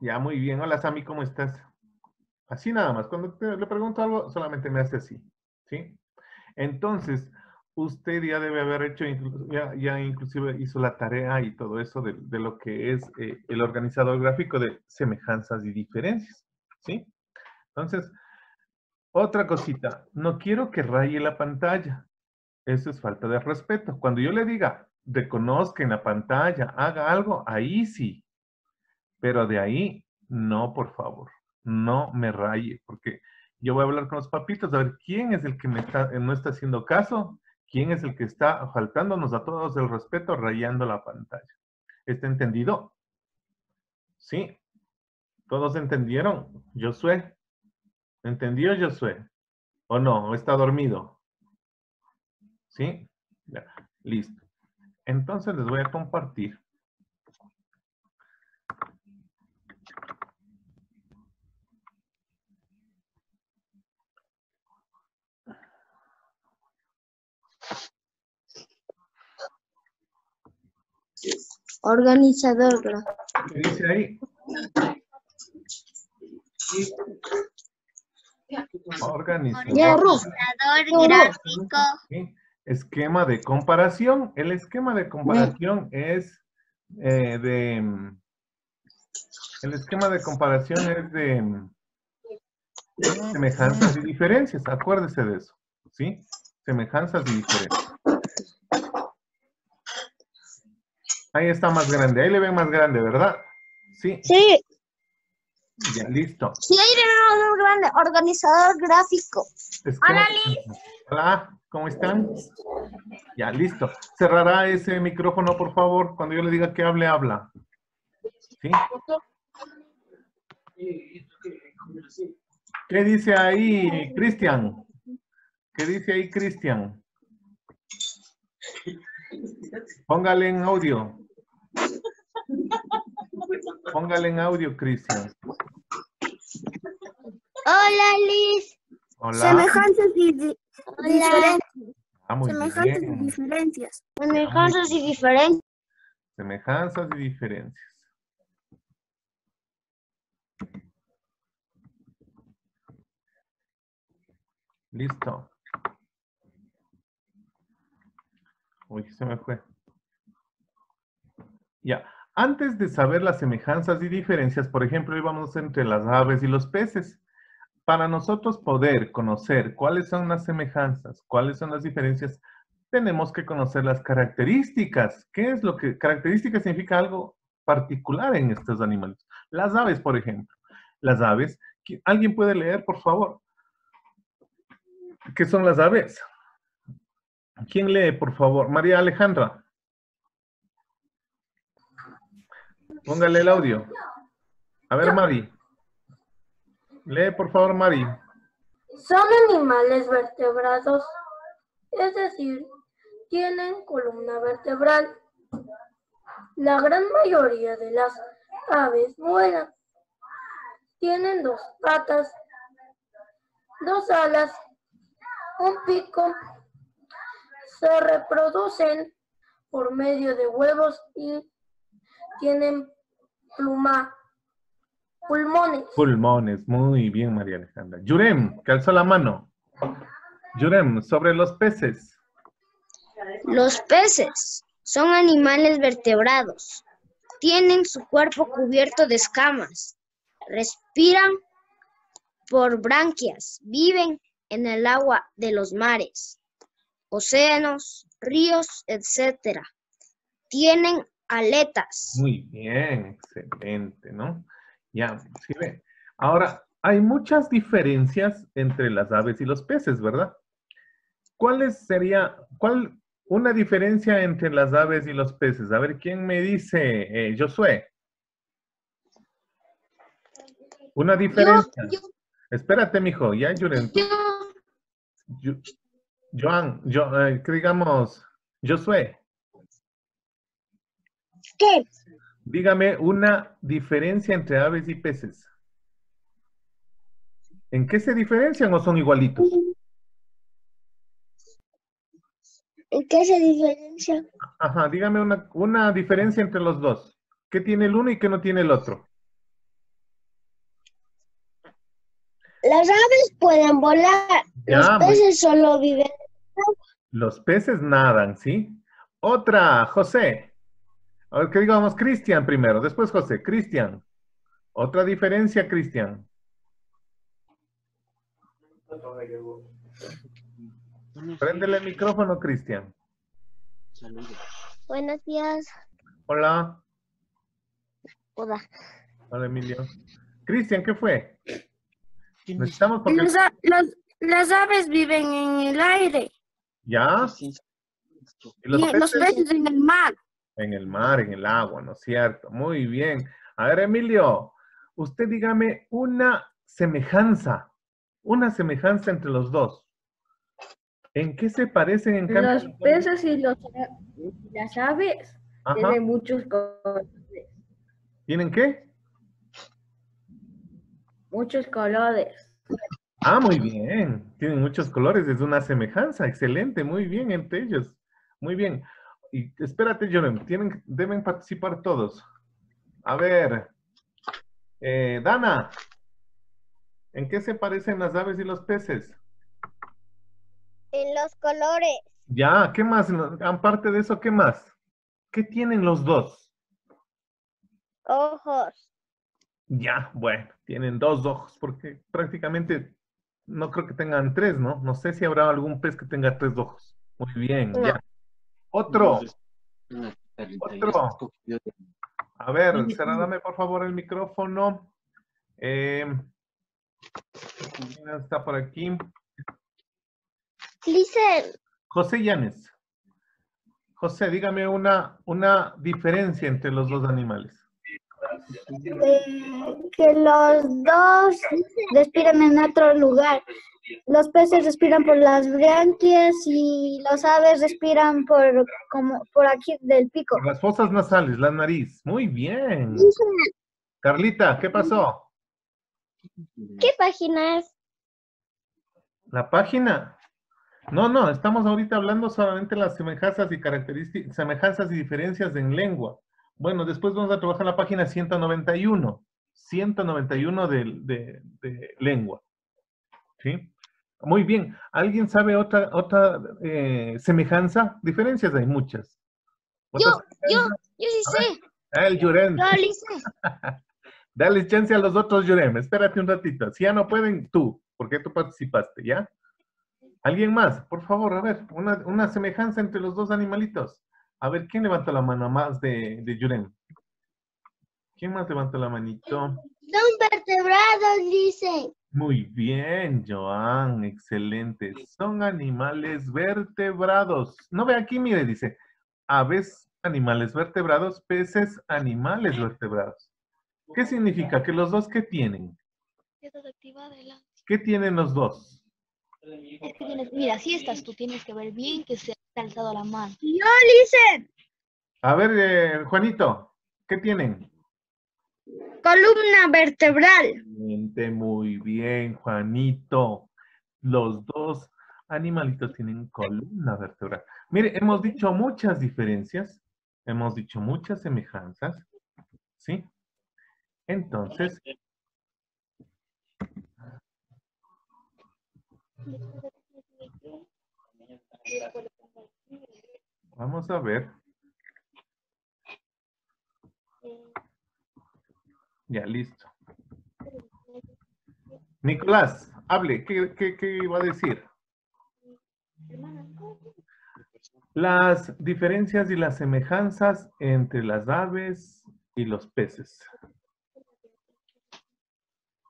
Ya, muy bien. Hola, Sami, ¿cómo estás? Así nada más. Cuando le pregunto algo, solamente me hace así. ¿Sí? Entonces, usted ya debe haber hecho, ya, ya inclusive hizo la tarea y todo eso de, de lo que es eh, el organizador gráfico de semejanzas y diferencias. ¿Sí? Entonces, otra cosita. No quiero que raye la pantalla. Eso es falta de respeto. Cuando yo le diga, reconozca en la pantalla, haga algo, ahí sí. Pero de ahí, no, por favor. No me raye, porque yo voy a hablar con los papitos a ver quién es el que me está, no está haciendo caso, quién es el que está faltándonos a todos el respeto, rayando la pantalla. ¿Está entendido? Sí. ¿Todos entendieron? Josué. ¿Entendió Josué? ¿O no? ¿O está dormido? ¿Sí? Ya, listo. Entonces les voy a compartir. Organizador gráfico. ¿Qué dice ahí? Organizador. Ya. Organizador gráfico. ¿sí? Esquema de comparación. El esquema de comparación es eh, de... El esquema de comparación es de semejanzas y diferencias. Acuérdese de eso. ¿Sí? Semejanzas y diferencias. Ahí está más grande. Ahí le ven más grande, ¿verdad? Sí. Sí, Ya, listo. sí, un grande organizador gráfico. Esquema- Hola, ¿cómo están? Ya, listo. Cerrará ese micrófono, por favor. Cuando yo le diga que hable, habla. ¿Sí? ¿Qué dice ahí, Cristian? ¿Qué dice ahí, Cristian? Póngale en audio. Póngale en audio, Cristian. Hola Liz. Hola. Semejanzas y di- Hola. diferencias. Ah, muy Semejanzas y diferencias. Semejanzas y diferencias. Semejanzas y diferencias. Listo. Uy, se me fue. Ya. Antes de saber las semejanzas y diferencias, por ejemplo, íbamos entre las aves y los peces. Para nosotros poder conocer cuáles son las semejanzas, cuáles son las diferencias, tenemos que conocer las características. ¿Qué es lo que característica significa algo particular en estos animales? Las aves, por ejemplo. Las aves, ¿qui- ¿alguien puede leer, por favor? ¿Qué son las aves? ¿Quién lee, por favor? María Alejandra. Póngale el audio. A ver, Mari. Lee, por favor, Mari. Son animales vertebrados, es decir, tienen columna vertebral. La gran mayoría de las aves vuelan. Tienen dos patas, dos alas, un pico. Se reproducen por medio de huevos y tienen pluma, pulmones. Pulmones. Muy bien, María Alejandra. Yurem, que alzó la mano. Yurem, sobre los peces. Los peces son animales vertebrados. Tienen su cuerpo cubierto de escamas. Respiran por branquias. Viven en el agua de los mares, océanos, ríos, etc. Tienen aletas. Muy bien, excelente, ¿no? Ya, sí ve. Ahora, hay muchas diferencias entre las aves y los peces, ¿verdad? ¿Cuáles sería, cuál, una diferencia entre las aves y los peces? A ver, ¿quién me dice? Eh, Josué. Una diferencia. Espérate, mijo, ya, Yuren. Yo- Joan, yo, eh, digamos, Josué, ¿Qué? dígame una diferencia entre aves y peces. ¿En qué se diferencian o son igualitos? ¿En qué se diferencia? Ajá, dígame una, una diferencia entre los dos. ¿Qué tiene el uno y qué no tiene el otro? Las aves pueden volar, Ya, los muy- peces solo viven. Los peces nadan, ¿sí? Otra, José. A ver, ¿qué digamos? Cristian primero, después José. Cristian. Otra diferencia, Cristian. Préndele el micrófono, Cristian. Buenos días. Hola. Hola. Hola, Emilio. Cristian, ¿qué fue? Necesitamos porque... Las- las aves viven en el aire ¿Ya? ¿Y los peces en el mar. En el mar, en el agua, ¿no es cierto? Muy bien. A ver, Emilio, usted dígame una semejanza, una semejanza entre los dos. ¿En qué se parecen en cambio? Los peces y los, las aves Ajá. tienen muchos colores. ¿Tienen qué? Muchos colores. Ah, muy bien. Tienen muchos colores, es una semejanza. Excelente, muy bien entre ellos. Muy bien. Y espérate, Jorem, tienen, deben participar todos. A ver. eh, Dana, ¿en qué se parecen las aves y los peces? En los colores. Ya, ¿qué más? Aparte de eso, ¿qué más? ¿Qué tienen los dos? Ojos. Ya, bueno, tienen dos ojos, porque prácticamente no creo que tengan tres, ¿no? No sé si habrá algún pez que tenga tres ojos. Muy bien, No. ya. Otro. Otro. A ver, Sara, dame por favor el micrófono. Eh, ¿Quién está por aquí? Listen. José Llanes. José, dígame una, una diferencia entre los dos animales. Que los dos respiran en otro lugar. Los peces respiran por las branquias y los aves respiran por como por aquí del pico. Por las fosas nasales, la nariz. Muy bien. Carlita, ¿qué pasó? ¿Qué página es? La página. No, no, estamos ahorita hablando solamente de las semejanzas y características, semejanzas y diferencias en lengua. Bueno, después vamos a trabajar la página 191. 191 de, de, de lengua. ¿Sí? Muy bien. ¿Alguien sabe otra, otra eh, semejanza? Diferencias hay muchas. Yo, ¿Otra yo, yo sí sé. Ah, el Yuren. Yo sé. Dale chance a los otros, Yurem. Espérate un ratito. Si ya no pueden, tú, porque tú participaste, ¿ya? ¿Alguien más? Por favor, a ver, una, una semejanza entre los dos animalitos. A ver, ¿quién levanta la mano más de, de Yurem? ¿Quién más levanta la manito? Son vertebrados, dicen. Muy bien, Joan, excelente. Son animales vertebrados. No ve aquí, mire, dice, aves, animales vertebrados, peces, animales vertebrados. ¿Qué significa? Que los dos, ¿qué tienen? ¿Qué tienen los dos? Es que tienes, mira, si estás, tú tienes que ver bien que se ha alzado la mano. Yo, Listen, A ver, eh, Juanito, ¿qué tienen? columna vertebral. Muy bien, Juanito. Los dos animalitos tienen columna vertebral. Mire, hemos dicho muchas diferencias, hemos dicho muchas semejanzas, ¿sí? Entonces, vamos a ver. Ya, listo. Nicolás, hable, ¿qué, qué, iba a decir? Las diferencias y las semejanzas entre las aves y los peces.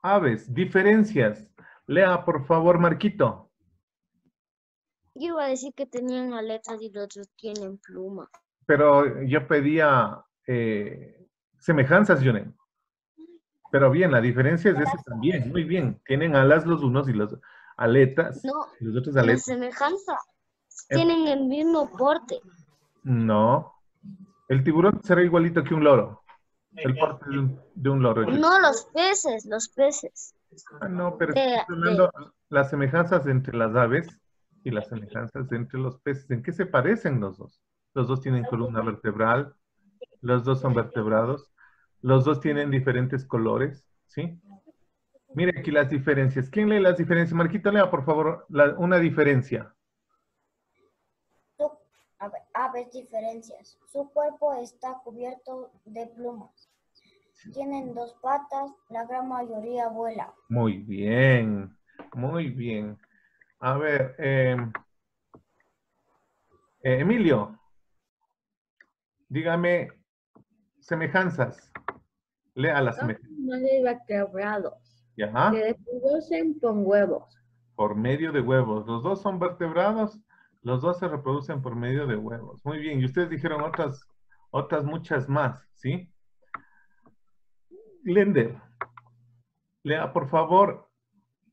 Aves, diferencias. Lea, por favor, Marquito. Yo iba a decir que tenían aletas y los otros tienen pluma. Pero yo pedía eh, semejanzas, Yunen. Pero bien, la diferencia es esa también. Muy bien. Tienen alas los unos y los aletas. No, y los otros la aletas. semejanza. Eh. Tienen el mismo porte. No. El tiburón será igualito que un loro. El porte de un, de un loro. No, los peces, los peces. Ah, no, pero De- estoy hablando las semejanzas entre las aves y las semejanzas entre los peces. ¿En qué se parecen los dos? Los dos tienen columna vertebral, los dos son vertebrados, los dos tienen diferentes colores, ¿sí? Mire aquí las diferencias. ¿Quién lee las diferencias? Marquito, lea por favor la- una diferencia. A ver, aves diferencias. Su cuerpo está cubierto de plumas. Tienen dos patas, la gran mayoría vuela. Muy bien, muy bien. A ver, eh, eh, Emilio, dígame semejanzas. Lea las semejanzas. animales vertebrados que reproducen con huevos. por medio de huevos. Los dos son vertebrados, los dos se reproducen por medio de huevos. Muy bien, y ustedes dijeron otras, otras muchas más, ¿sí? Lender, lea por favor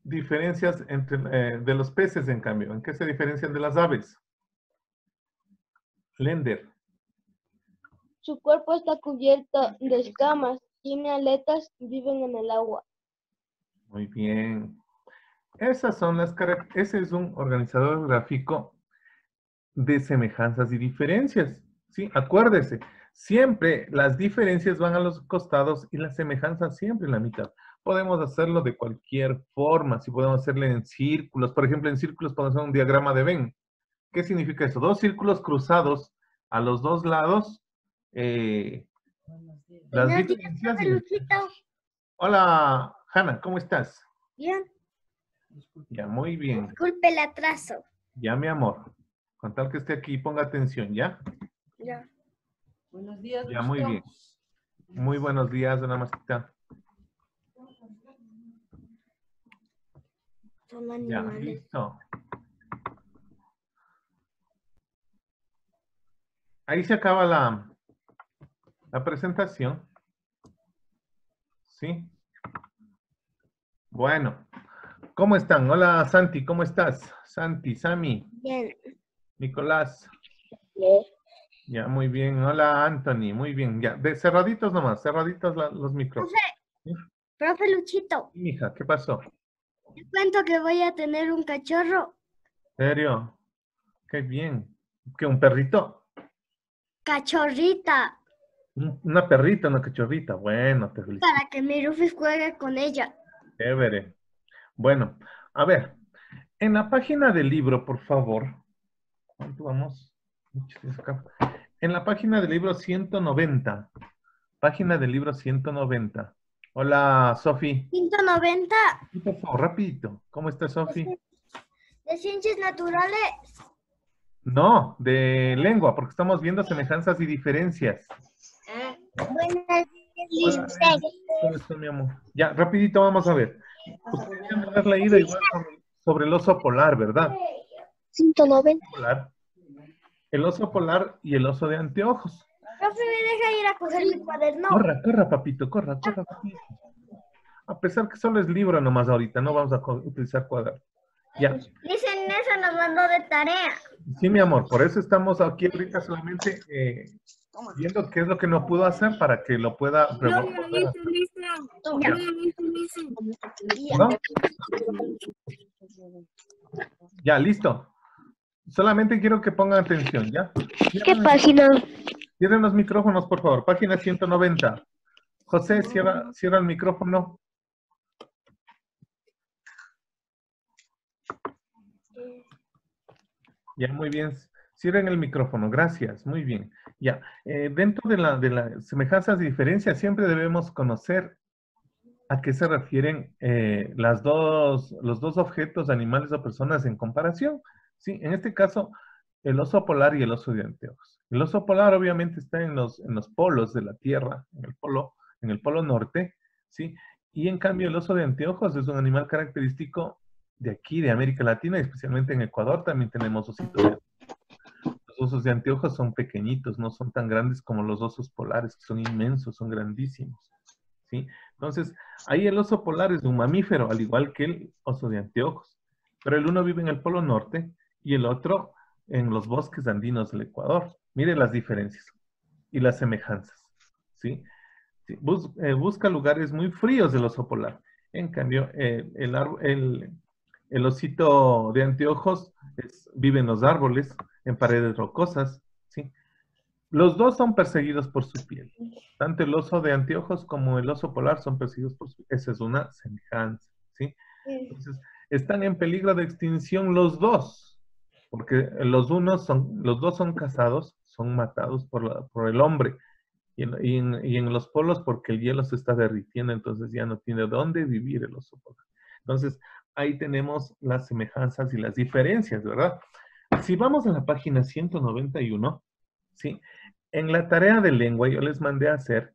diferencias entre, eh, de los peces, en cambio. ¿En qué se diferencian de las aves? Lender, Su cuerpo está cubierto de escamas, tiene aletas viven en el agua. muy bien. Esas son las Ese es un organizador gráfico de semejanzas y diferencias. ¿sí? Acuérdese, siempre las diferencias van a los costados y las semejanzas siempre en la mitad. Podemos hacerlo de cualquier forma, si podemos hacerlo en círculos. Por ejemplo, en círculos podemos hacer un diagrama de Venn. ¿Qué significa eso? Dos círculos cruzados a los dos lados. eh, las Buenos días, diferencias. Hola, Hanna, ¿cómo estás? Bien, Ya, muy bien. disculpe el atraso. Ya, mi amor. Con tal que esté aquí, ponga atención, ¿ya? Ya. Buenos días. Ya, muy bien. Muy buenos días, dona Masita. Son Ya, listo. Ahí se acaba la, la presentación. ¿Sí? Bueno. ¿Cómo están? Hola, Santi, ¿cómo estás? Santi, Sami, Bien. Nicolás. Ya, muy bien. Hola, Anthony, muy bien. Ya, de cerraditos nomás, cerraditos la- los micros. Profe Luchito, Hija, ¿qué pasó? Te cuento que voy a tener un cachorro. ¿Serio? Qué bien. ¿Qué, un perrito? Cachorrita. Un- Una perrita, una cachorrita. Bueno, te felicito. Para que mi Rufus juegue con ella. Chévere. Bueno, a ver. En la página del libro, por favor. ¿Cuánto vamos? En la página del libro 190. Página del libro 190. Hola, Sofi. 190 Sí, Por favor, rapidito. ¿Cómo está, Sofi? de ciencias naturales. No, de lengua, porque estamos viendo semejanzas y diferencias. Buenas días, ¿Cómo está, mi amor? Ya, rapidito vamos a ver. Ustedes deben haber leído igual sobre, sobre el oso polar, ¿verdad? 190. Polar. El oso polar y el oso de anteojos. Profe, me deja ir a coger mi cuaderno. Corra, corra, papito, corra, corra, papito. A pesar que solo es libro nomás ahorita, no vamos a utilizar cuaderno. Ya, Dicen eso nos mandó de tarea. sí, mi amor, por eso estamos aquí ahorita solamente eh, viendo qué es lo que no pudo hacer para que lo pueda... No, no, listo, listo. No, listo, listo. ¿No? Ya, listo. Solamente quiero que pongan atención, ¿ya? ¿Qué página? Cierren los micrófonos, por favor. Página 190. José, cierra, cierra el micrófono. Ya, muy bien. Cierren el micrófono. Gracias. Muy bien. Ya. eh, dentro de las semejanzas y diferencias, siempre debemos conocer a qué se refieren eh, las dos, los dos objetos, animales o personas en comparación. Sí, en este caso, el oso polar y el oso de anteojos. El oso polar obviamente está en los, en los polos de la Tierra, en el polo, en el polo norte, ¿sí? Y en cambio el oso de anteojos es un animal característico de aquí, de América Latina, especialmente en Ecuador también tenemos ositos de. Los osos de anteojos son pequeñitos, no son tan grandes como los osos polares, que son inmensos, son grandísimos, ¿sí? Entonces, ahí el oso polar es un mamífero, al igual que el oso de anteojos. Pero el uno vive en el polo norte y el otro en los bosques andinos del Ecuador. Mire las diferencias y las semejanzas, ¿sí? Sí, bus- eh, busca lugares muy fríos del oso polar. En cambio, eh, el, el, el osito de anteojos es- vive en los árboles, en paredes rocosas, ¿sí? Los dos son perseguidos por su piel. Tanto el oso de anteojos como el oso polar son perseguidos por su Esa es una semejanza, ¿sí? Entonces, están en peligro de extinción los dos, porque los unos son, los dos son cazados, son matados por, el hombre. Y en los polos porque el hielo se está derritiendo, entonces ya no tiene dónde vivir el oso polar. Entonces, ahí tenemos las semejanzas y las diferencias, ¿verdad? Si vamos a la página 191, ¿sí? En la tarea de lengua yo les mandé a hacer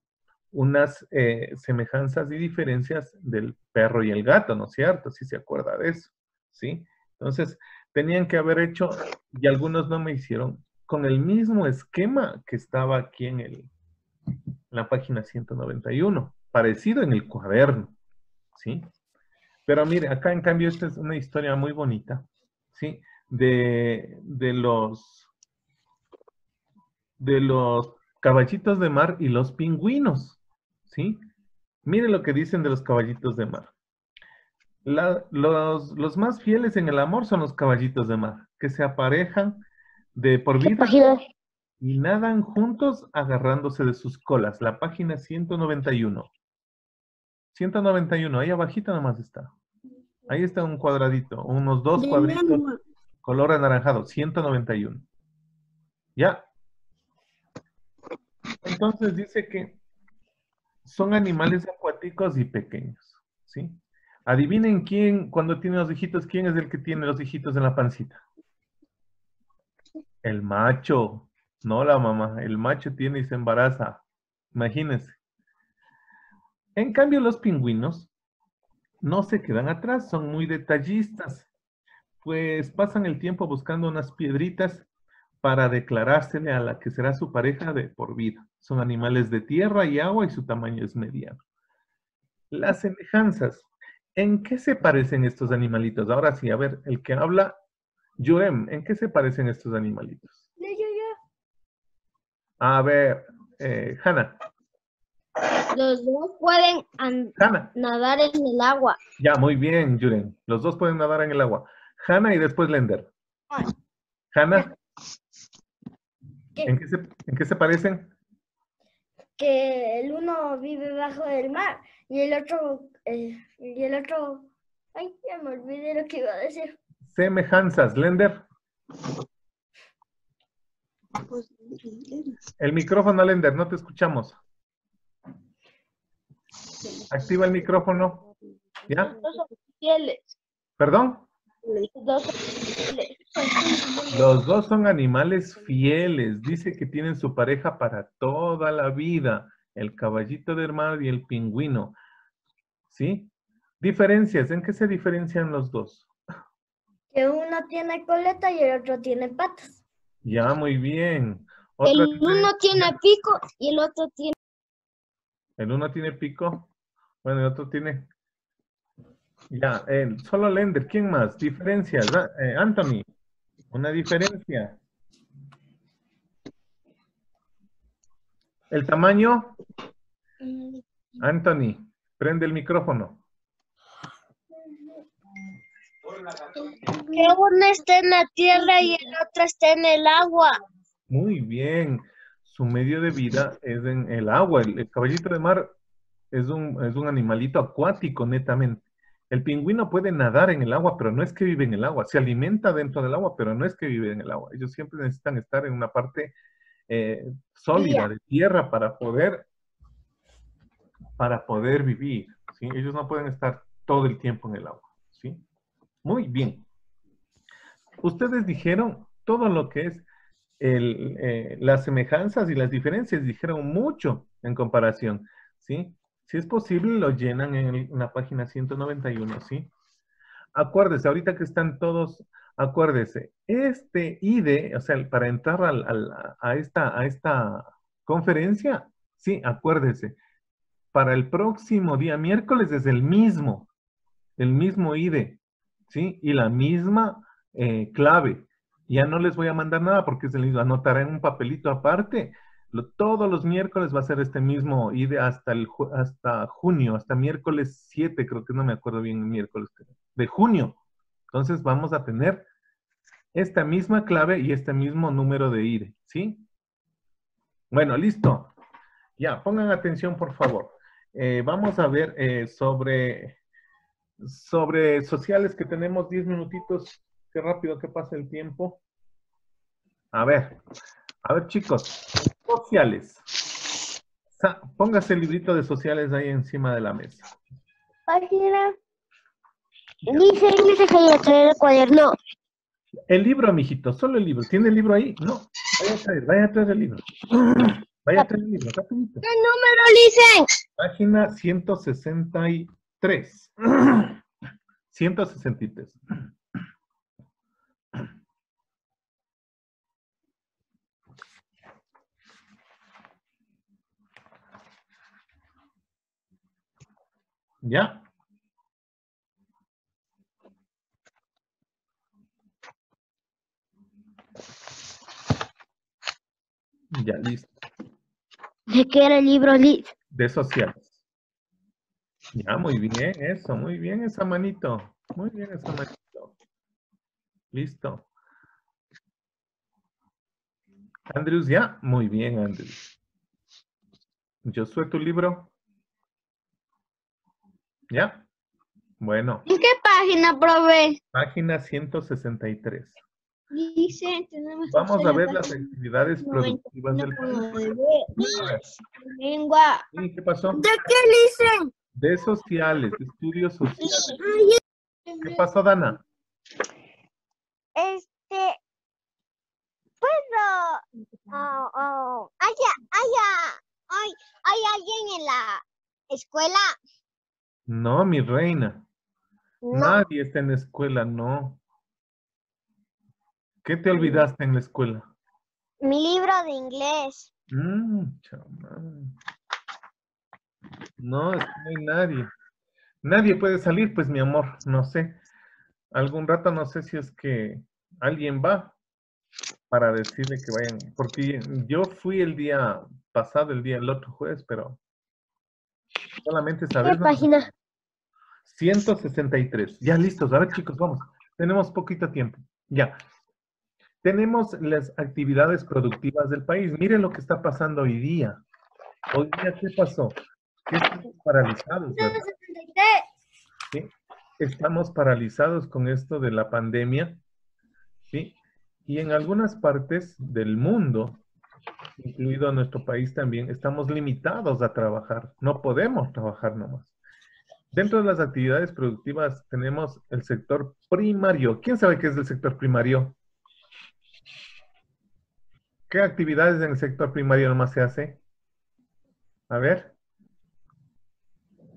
unas eh, semejanzas y diferencias del perro y el gato, ¿no es cierto? Si se acuerda de eso, ¿sí? Entonces, tenían que haber hecho, y algunos no me hicieron, con el mismo esquema que estaba aquí en, el, la página 191, parecido en el cuaderno, ¿sí? Pero mire, acá en cambio esta es una historia muy bonita, ¿sí? De, de los de los caballitos de mar y los pingüinos, ¿sí? Mire lo que dicen de los caballitos de mar. Los, los más fieles en el amor son los caballitos de mar, que se aparejan de por vida y nadan juntos agarrándose de sus colas. La página 191. 191, ahí abajita nomás está. Ahí está un cuadradito, unos dos cuadritos, color anaranjado, 191. ¿Ya? Entonces dice que son animales acuáticos y pequeños, ¿sí? Adivinen quién, cuando tiene los hijitos, quién es el que tiene los hijitos en la pancita. El macho, no la mamá. El macho tiene y se embaraza. Imagínense. En cambio, los pingüinos no se quedan atrás, son muy detallistas. Pues pasan el tiempo buscando unas piedritas para declarársele a la que será su pareja de por vida. Son animales de tierra y agua y su tamaño es mediano. Las semejanzas. ¿En qué se parecen estos animalitos? Ahora sí, a ver, el que habla, Joem, ¿en qué se parecen estos animalitos? A ver, eh, Hanna, Los dos pueden Hanna, nadar en el agua. ya, muy bien, Juren. Los dos pueden nadar en el agua. Hanna y después Lender. Hanna, ¿Qué? ¿en qué se, en qué se parecen? que el uno vive bajo del mar y el otro, eh, y el otro, ay, ya me olvidé lo que iba a decir. Semejanzas, Lender. El micrófono, Lender, no te escuchamos. Activa el micrófono. ¿Ya? Dos son fieles. ¿Perdón? Dos son fieles. Los dos son animales fieles. Dice que tienen su pareja para toda la vida. El caballito del mar y el pingüino. ¿Sí? Diferencias. ¿En qué se diferencian los dos? Que uno tiene coleta y el otro tiene patas. Ya, muy bien. El uno tiene pico y el otro tiene. El uno tiene pico. Bueno, el otro tiene. Ya, eh, solo Lender. ¿Quién más? Diferencias. Eh, Anthony. Una diferencia. El tamaño. Anthony, prende el micrófono. Que uno está en la tierra y el otro está en el agua. Muy bien. Su medio de vida es en el agua. El, el caballito de mar es un, es un animalito acuático, netamente. El pingüino puede nadar en el agua, pero no es que vive en el agua. Se alimenta dentro del agua, pero no es que vive en el agua. Ellos siempre necesitan estar en una parte eh, sólida de tierra para poder, para poder vivir. ¿sí? Ellos no pueden estar todo el tiempo en el agua. ¿sí? Muy bien. Ustedes dijeron todo lo que es eh, las semejanzas y las diferencias, dijeron mucho en comparación, ¿sí? Si es posible, lo llenan en, el- en la página 191, ¿sí? Acuérdese, ahorita que están todos, acuérdese, este ID, o sea, para entrar a, esta, a esta conferencia, sí, acuérdese, para el próximo día, miércoles, es el mismo, el mismo ID, ¿sí? Y la misma eh, clave. Ya no les voy a mandar nada porque se les anotará en un papelito aparte. Todos los miércoles va a ser este mismo ID hasta, el, hasta junio, hasta miércoles 7, creo que no me acuerdo bien miércoles, de junio. Entonces vamos a tener esta misma clave y este mismo número de ID, ¿sí? Bueno, listo. Ya, pongan atención, por favor. Eh, vamos a ver eh, sobre, sobre sociales que tenemos 10 minutitos. Qué rápido que pasa el tiempo. A ver, a ver chicos, sociales. Póngase el librito de sociales ahí encima de la mesa. Página. Dice, dice que traer el cuaderno. El libro, mijito, solo el libro. ¿Tiene el libro ahí? No. Vaya a traer, vaya a traer el libro. Vaya a traer el libro, rapidito. ¿Qué número dicen? Página 163. 163. ¿Ya? Ya, listo. ¿De qué era el libro, Liz? de sociales. Ya, muy bien, eso, muy bien esa manito. Muy bien esa manito. Listo. Andrews, ya, muy bien, Andrews. Josué, tu libro. ¿Ya? Bueno, ¿En qué página, profe? página 163. Dice, Vamos a la ver las actividades productivas del Lengua. ¿sí? ¿Qué pasó? ¿De qué dicen? De sociales, estudios sociales. ¿Qué pasó, Dana? Este. Puedo. Oh, oh, ¿Hay, hay, hay, hay alguien en la escuela? No, mi reina. Nadie está en la escuela, no. ¿Qué te olvidaste en la escuela? Mi libro de inglés. Mm. No, es que no hay nadie. Nadie puede salir, pues mi amor, no sé. Algún rato no sé si es que alguien va para decirle que vayan, porque yo fui el día pasado, el día, el otro jueves, pero solamente esa vez. ¿Qué página? 163. Ya listos. A ver, chicos, vamos. Tenemos poquito tiempo. Ya. Tenemos las actividades productivas del país. Miren lo que está pasando hoy día. Hoy día, ¿qué pasó? Estamos paralizados. ¿Sí? Estamos paralizados con esto de la pandemia. ¿Sí? Y en algunas partes del mundo, incluido nuestro país también, estamos limitados a trabajar. No podemos trabajar nomás. Dentro de las actividades productivas tenemos el sector primario. ¿Quién sabe qué es el sector primario? ¿Qué actividades en el sector primario nomás se hace? A ver.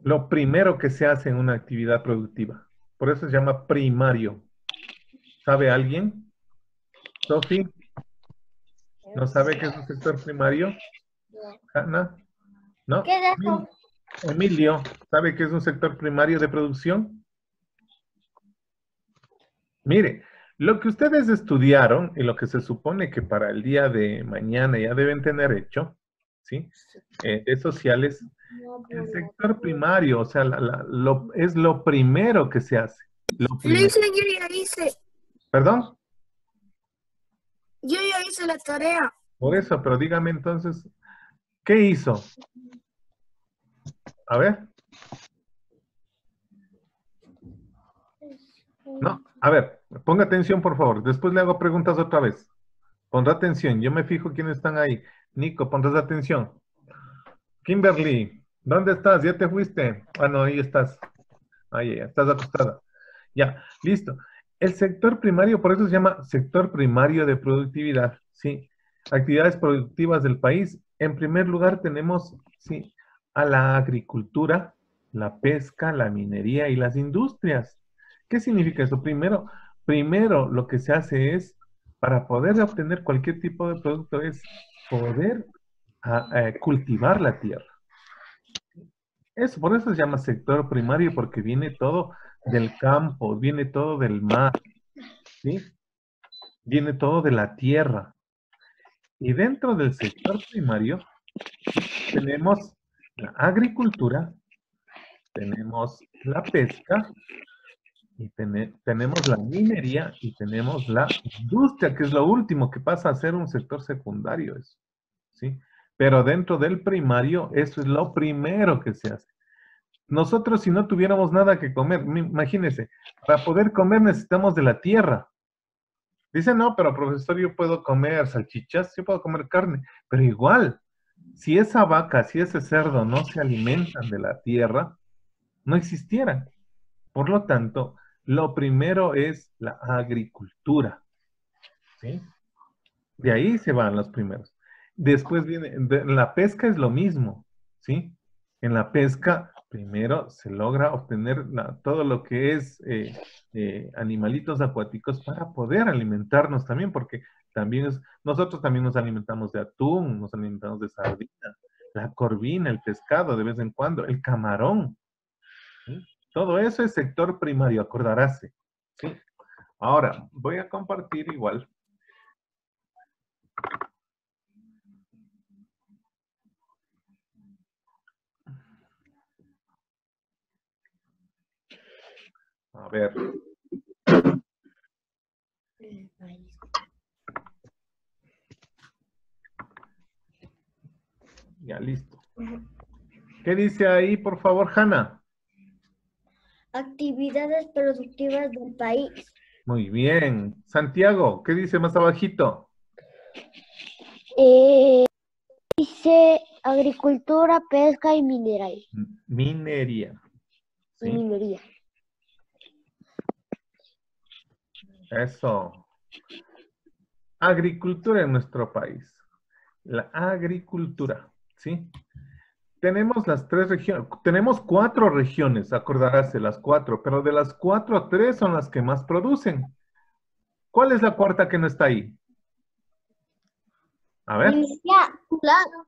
Lo primero que se hace en una actividad productiva. Por eso se llama primario. ¿Sabe alguien? Sofi, ¿no sabe qué es un sector primario? Hanna, ¿no? Emilio, ¿sabe qué es un sector primario de producción? Mire, lo que ustedes estudiaron y lo que se supone que para el día de mañana ya deben tener hecho, ¿sí? Eh, de sociales, el sector primario, o sea, la- la- lo, es lo primero que se hace. Lo primero. Yo ya hice, ¿Perdón? yo ya hice la tarea. Por eso, pero dígame entonces, ¿qué hizo? A ver. No, a ver, ponga atención por favor. Después le hago preguntas otra vez. Pondrá atención, yo me fijo quiénes están ahí. Nico, pondrás atención. Kimberly, ¿dónde estás? ¿Ya te fuiste? Ah, no, ahí estás. Ahí, estás acostada. Ya, listo. El sector primario, por eso se llama sector primario de productividad, ¿sí? Actividades productivas del país. En primer lugar tenemos, sí, a la agricultura, la pesca, la minería y las industrias. ¿Qué significa eso? Primero, primero lo que se hace es, para poder obtener cualquier tipo de producto, es poder ah, eh, cultivar la tierra. Eso, por eso se llama sector primario, porque viene todo del campo, viene todo del mar, ¿sí? Viene todo de la tierra. Y dentro del sector primario tenemos la agricultura, tenemos la pesca, y tene- tenemos la minería y tenemos la industria, que es lo último que pasa a ser un sector secundario. Eso, ¿sí? Pero dentro del primario, eso es lo primero que se hace. Nosotros si no tuviéramos nada que comer, imagínense, para poder comer necesitamos de la tierra. Dice, no, pero profesor, yo puedo comer salchichas, yo puedo comer carne, pero igual, si esa vaca, si ese cerdo no se alimentan de la tierra, no existieran. Por lo tanto, lo primero es la agricultura. ¿sí? De ahí se van los primeros. Después viene, la pesca es lo mismo, ¿sí? En la pesca, primero se logra obtener todo lo que es eh, eh, animalitos acuáticos para poder alimentarnos también, porque también es, nosotros también nos alimentamos de atún, nos alimentamos de sardina, la corvina, el pescado de vez en cuando, el camarón. Todo eso es sector primario, acordaráse. ¿sí? Ahora, voy a compartir igual. A ver. Ya, listo. ¿Qué dice ahí, por favor, Hanna? Actividades productivas del país. Muy bien. Santiago, ¿qué dice más abajito? Eh, dice agricultura, pesca y mineral. Minería. Minería. Eso. Agricultura en nuestro país. La agricultura, ¿sí? Tenemos las tres regiones, tenemos cuatro regiones, acordarás de las cuatro, pero de las cuatro, tres son las que más producen. ¿Cuál es la cuarta que no está ahí? A ver. Insular.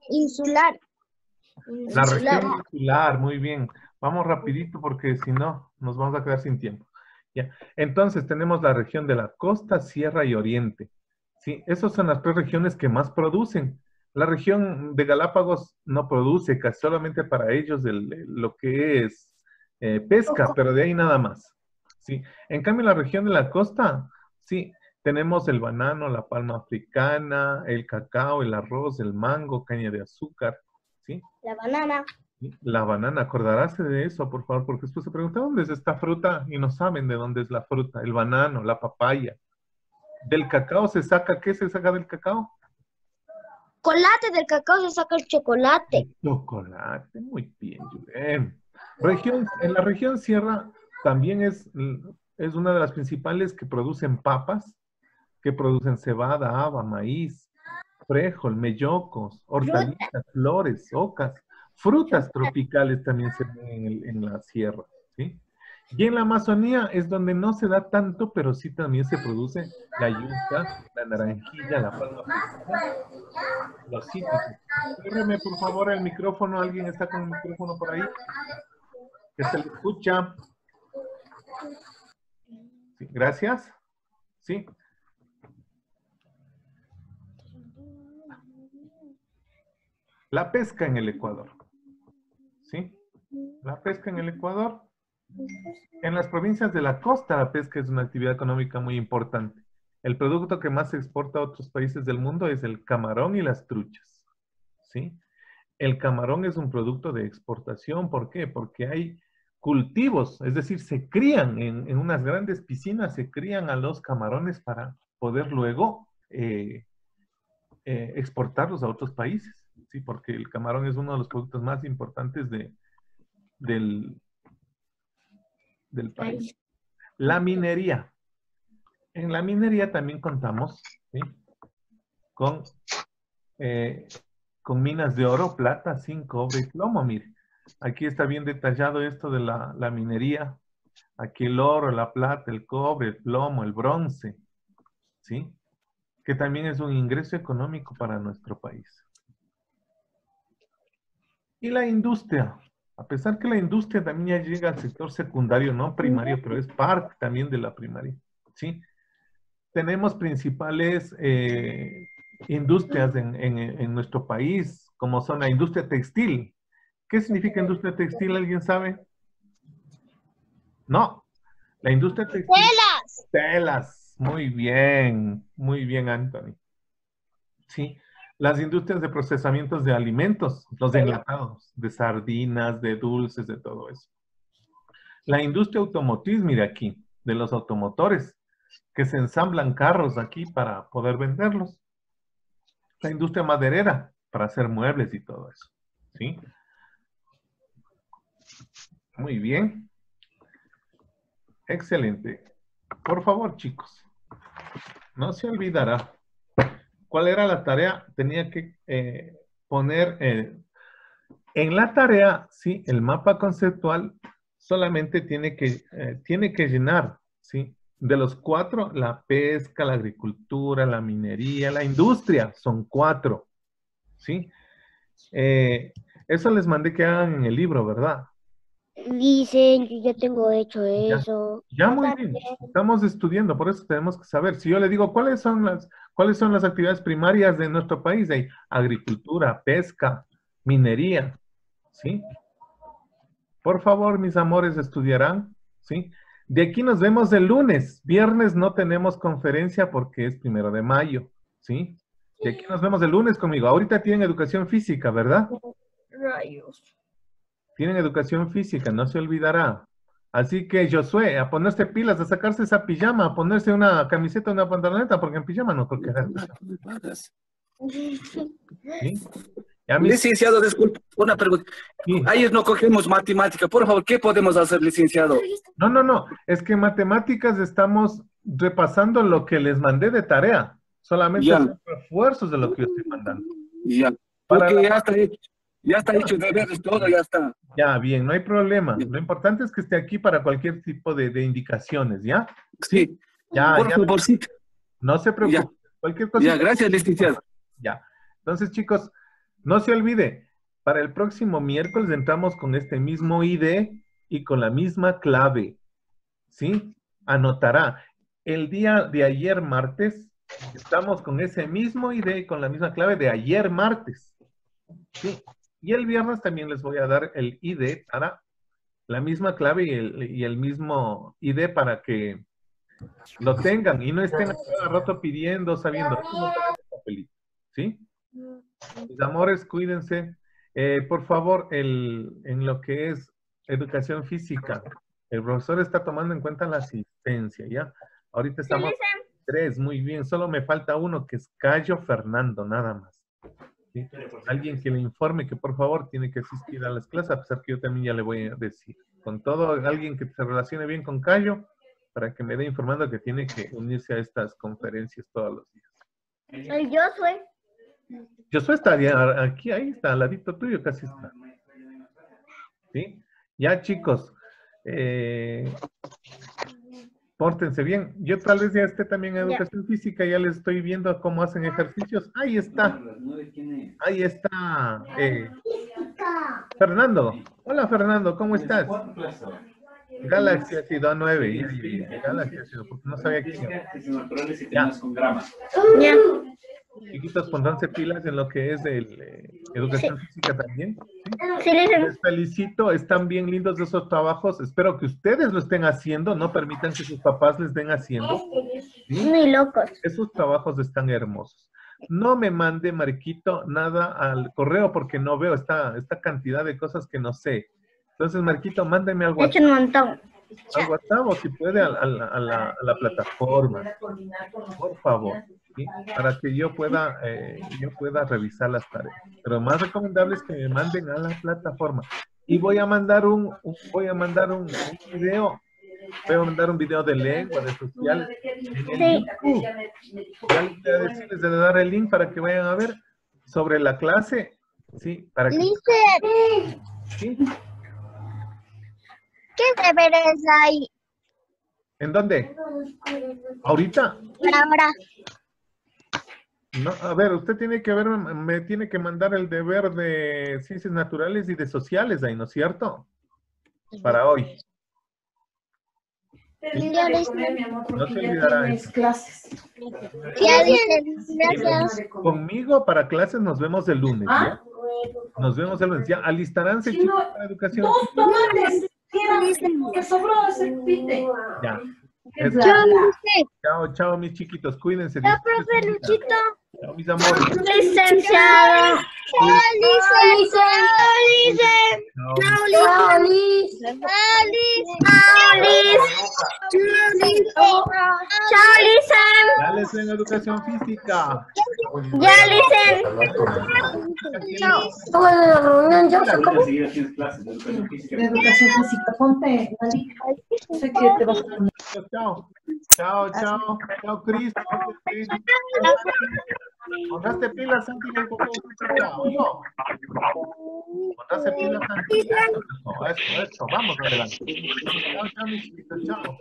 Insular. La región insular, muy bien. Vamos rapidito porque si no, nos vamos a quedar sin tiempo. Ya. Entonces tenemos la región de la costa, sierra y oriente. Sí, esas son las tres regiones que más producen. La región de Galápagos no produce, casi solamente para ellos el- lo que es eh, pesca, pero de ahí nada más. Sí. En cambio, la región de la costa, sí, tenemos el banano, la palma africana, el cacao, el arroz, el mango, caña de azúcar, ¿sí? La banana. La banana, acordarás de eso, por favor, porque después se pregunta dónde es esta fruta y no saben de dónde es la fruta, el banano, la papaya. Del cacao se saca, ¿qué se saca del cacao? Chocolate del cacao se saca el chocolate. Chocolate, muy bien, Julen. Región, en la región sierra también es, es una de las principales que producen papas, que producen cebada, haba, maíz, frijol, mellocos, hortalizas, flores, ocas, frutas tropicales también se ven en, en la sierra, ¿sí? Y en la Amazonía es donde no se da tanto, pero sí también se produce la yuca, la naranjilla, la palma los cítricos. Ciérreme, por favor, el micrófono. ¿Alguien está con el micrófono por ahí? Que se le escucha. Gracias. Sí. La pesca en el Ecuador. ¿Sí? La pesca en el Ecuador. En las provincias de la costa, la pesca es una actividad económica muy importante. El producto que más se exporta a otros países del mundo es el camarón y las truchas. ¿Sí? El camarón es un producto de exportación. ¿Por qué? Porque hay cultivos, es decir, se crían en, en unas grandes piscinas, se crían a los camarones para poder luego eh, eh, exportarlos a otros países. ¿Sí? Porque el camarón es uno de los productos más importantes de, del, del país. La minería. En la minería también contamos ¿sí? con, eh, con minas de oro, plata, zinc, cobre y plomo. Mire, aquí está bien detallado esto de la, la minería. Aquí el oro, la plata, el cobre, el plomo, el bronce, ¿sí? Que también es un ingreso económico para nuestro país. Y la industria. A pesar que la industria también ya llega al sector secundario, no primario, pero es parte también de la primaria, ¿sí? Tenemos principales eh, industrias en, en, en nuestro país, como son la industria textil. ¿Qué significa industria textil? ¿Alguien sabe? No. La industria textil. Telas. Telas. Muy bien. Muy bien, Anthony. Sí. Las industrias de procesamientos de alimentos, los enlatados, de sardinas, de dulces, de todo eso. La industria automotriz, mire aquí, de los automotores, que se ensamblan carros aquí para poder venderlos. La industria maderera, para hacer muebles y todo eso. ¿Sí? Muy bien. Excelente. Por favor, chicos, no se olvidará. ¿Cuál era la tarea? Tenía que eh, poner eh, en la tarea, sí, el mapa conceptual solamente tiene que, eh, tiene que llenar, sí. De los cuatro, la pesca, la agricultura, la minería, la industria, son cuatro, sí. eso les mandé que hagan en el libro, ¿verdad? Dicen, yo ya tengo hecho eso. Ya muy bien, estamos estudiando, por eso tenemos que saber. Si yo le digo, ¿cuáles son las, cuáles son las actividades primarias de nuestro país? Hay agricultura, pesca, minería, ¿sí? Por favor, mis amores, estudiarán, ¿sí? De aquí nos vemos el lunes. Viernes no tenemos conferencia porque es primero de mayo, ¿sí? De aquí nos vemos el lunes conmigo. Ahorita tienen educación física, ¿verdad? Rayos. Tienen educación física, no se olvidará. Así que Josué, a ponerse pilas, a sacarse esa pijama, a ponerse una camiseta, una pantaloneta, porque en pijama no creo que ¿Sí? Ya mis- Licenciado, disculpe, una pregunta. Sí. Ahí no cogemos matemática. Por favor, ¿qué podemos hacer, licenciado? No, no, no. Es que en matemáticas estamos repasando lo que les mandé de tarea. Solamente Ya. son refuerzos de lo que yo estoy mandando. Ya. Para Porque la- ya está hecho. Ya está hecho deberes, todo ya está. Ya, bien, no hay problema. Lo importante es que esté aquí para cualquier tipo de, de indicaciones, ¿ya? Sí. Ya, Por ya. favorcito. No se preocupe. Ya. Cualquier cosa. Ya, gracias, licenciado. Ya. Entonces, chicos, no se olvide, para el próximo miércoles entramos con este mismo ID y con la misma clave. ¿Sí? Anotará. El día de ayer martes, estamos con ese mismo ID y con la misma clave de ayer martes. ¿Sí? Y el viernes también les voy a dar el ID para la misma clave y el, y el mismo ID para que lo tengan y no estén a cada rato pidiendo, sabiendo. ¿Sí? Mis amores, cuídense. Eh, por favor, el, en lo que es educación física, el profesor está tomando en cuenta la asistencia, ¿ya? Ahorita estamos tres, muy bien. Solo me falta uno, que es Cayo Fernando, nada más. ¿Sí? Alguien que le informe que por favor tiene que asistir a las clases, a pesar que yo también ya le voy a decir. Con todo, alguien que se relacione bien con Cayo, para que me dé informando que tiene que unirse a estas conferencias todos los días. El yo soy. Josué estaría aquí, ahí está, al ladito tuyo, casi está. ¿Sí? Ya, chicos, eh, pórtense bien. Yo tal vez ya esté también en educación física, ya les estoy viendo cómo hacen ejercicios. Ahí está, ahí está. eh, Fernando, hola Fernando, ¿cómo estás? Galaxy ha sido a 9, ya, ya, ya, Galaxy ha sido, porque no sabía quién era. Ya. Chiquitos, pondránse pilas en lo que es el, eh, educación física también. ¿sí? Sí, dicen. Les felicito, están bien lindos esos trabajos. Espero que ustedes lo estén haciendo, no permitan que sus papás les den haciendo. Muy locos. Esos trabajos están hermosos. No me mande, Marquito, nada al correo porque no veo esta, esta cantidad de cosas que no sé. Entonces, Marquito, mándeme al He hecho WhatsApp, un montón. Al WhatsApp o si puede al- al- a, la, a la plataforma, por favor, ¿sí? para que yo pueda, eh, yo pueda revisar las tareas. Pero más recomendable es que me manden a la plataforma. Y voy a mandar un, un- voy a mandar un, un video, voy a mandar un video de lengua, de social, en el Sí. Ya les voy a decirles de dar el link para que vayan a ver sobre la clase, sí, para que, ¿sí? ¿Qué deberes hay ¿En dónde? Ahorita. ahora? No, a ver, usted tiene que ver, me tiene que mandar el deber de ciencias naturales y de sociales ahí, ¿no es cierto? Para hoy. No se olvidará dice, gracias. Conmigo para clases nos vemos el lunes, ¿ya? Nos vemos el lunes. ¿Ya alistaránse, chicos, para educación? Dos tomates. Que sobró ese pite. Ya. Eso. Chao. Chao, chao, mis chiquitos. Cuídense. Chao, profe. Luchito. Chao, mis amores. Licenciado. Chao. Chao, Licen. Ya les en educación física. Ya, Licen. De educación física, ponte. Sé que te vas a poner. Chao. Chao, chao. Chao, Cris. Pilas, Santi. Ponte pilas, Santi. Eso, eso, eso. Vamos adelante. Chao, chao. Chao.